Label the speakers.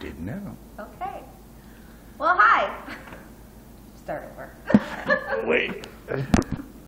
Speaker 1: didn't know.
Speaker 2: Okay. Well, hi. Start over.
Speaker 1: Wait.